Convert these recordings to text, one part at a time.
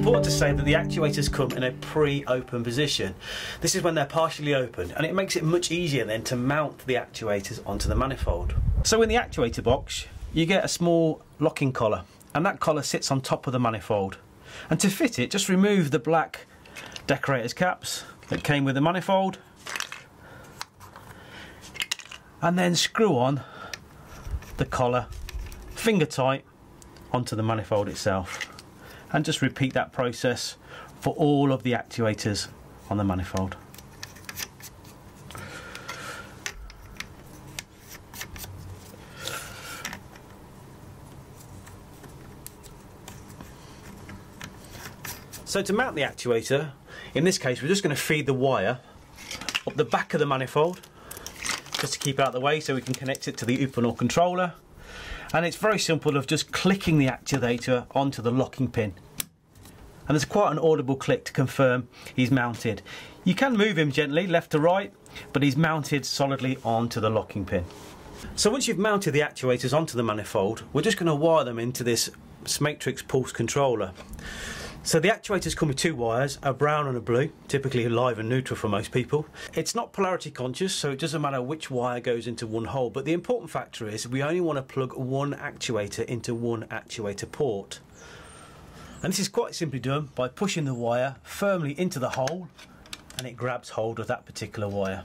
to say that the actuators come in a pre-open position. This is when they're partially open and it makes it much easier then to mount the actuators onto the manifold. So in the actuator box you get a small locking collar and that collar sits on top of the manifold. And to fit it just remove the black decorator's caps that came with the manifold and then screw on the collar finger tight onto the manifold itself and just repeat that process for all of the actuators on the manifold. So to mount the actuator, in this case we're just going to feed the wire up the back of the manifold just to keep out of the way so we can connect it to the Uponor controller and it's very simple of just clicking the actuator onto the locking pin and there's quite an audible click to confirm he's mounted. You can move him gently left to right but he's mounted solidly onto the locking pin. So once you've mounted the actuators onto the manifold we're just going to wire them into this Smatrix Pulse controller. So the actuators come with two wires, a brown and a blue, typically live and neutral for most people. It's not polarity conscious, so it doesn't matter which wire goes into one hole, but the important factor is we only want to plug one actuator into one actuator port. And this is quite simply done by pushing the wire firmly into the hole and it grabs hold of that particular wire.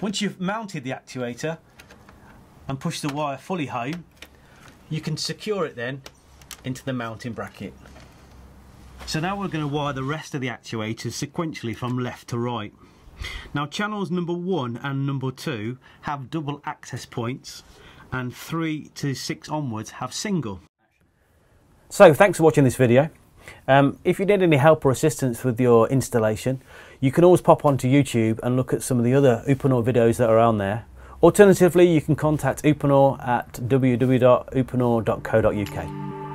Once you've mounted the actuator and pushed the wire fully home, you can secure it then into the mounting bracket. So now we're going to wire the rest of the actuators sequentially from left to right. Now channels number one and number two have double access points and three to six onwards have single. So thanks for watching this video. Um, if you need any help or assistance with your installation, you can always pop onto YouTube and look at some of the other Uponor videos that are on there. Alternatively, you can contact Uponor at www.uponor.co.uk.